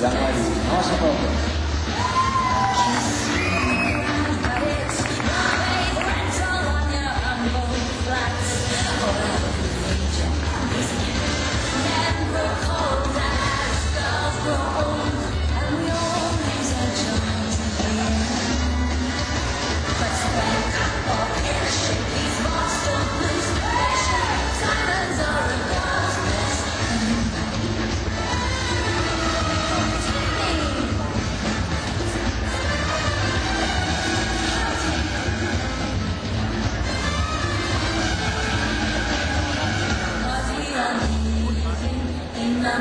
Let's find this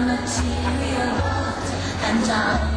world, and I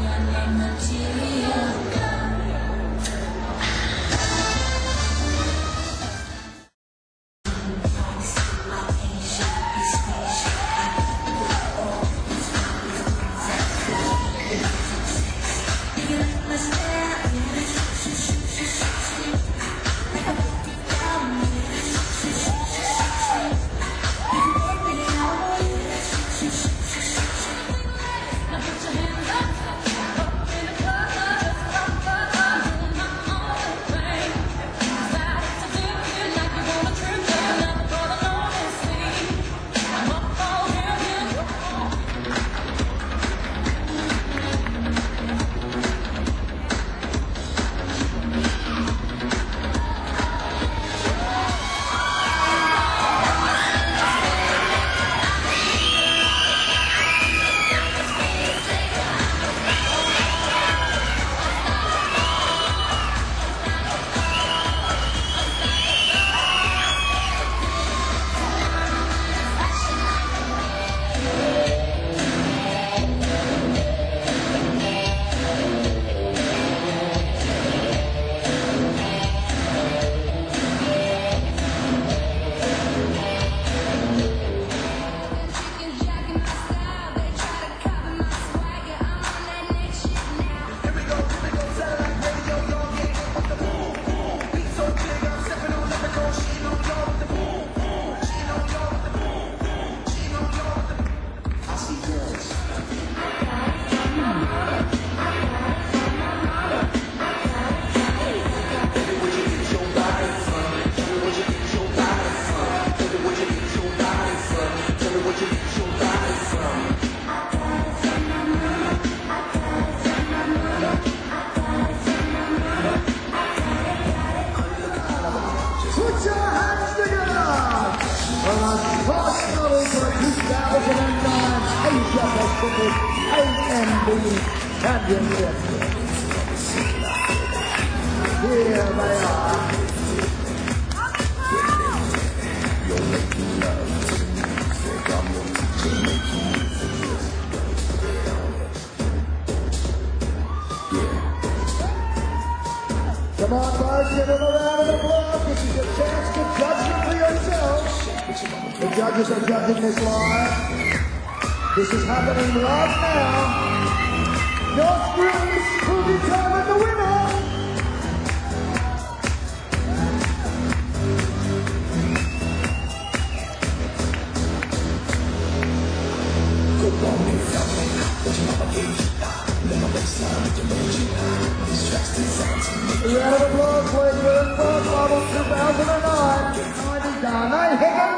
Put your hands together for the first medal for 2009 Asia Pacific ANB Championship. Here they are. Come on, guys, give them a round of applause. This is a chance to judge them for yourselves. The judges are judging this live. This is happening right now. Your screams will determine the winner. A round of applause, please, for model 2009. Dana Higgin.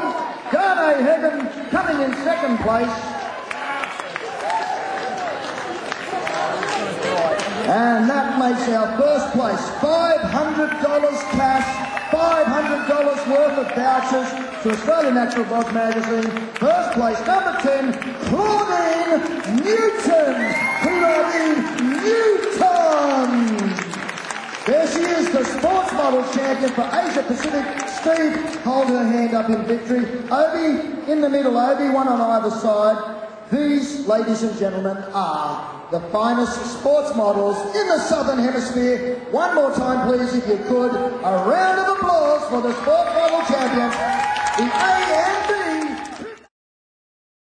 Dana Higgin coming in second place. And that makes our first place $500 cash, $500 worth of vouchers to Australian Natural Bog Magazine. First place, number 10, Claudine Newton. The sports model champion for Asia Pacific. Steve, hold her hand up in victory. Obi in the middle, Obi, one on either side. These, ladies and gentlemen, are the finest sports models in the Southern Hemisphere. One more time, please, if you could. A round of applause for the sports model champion, the AM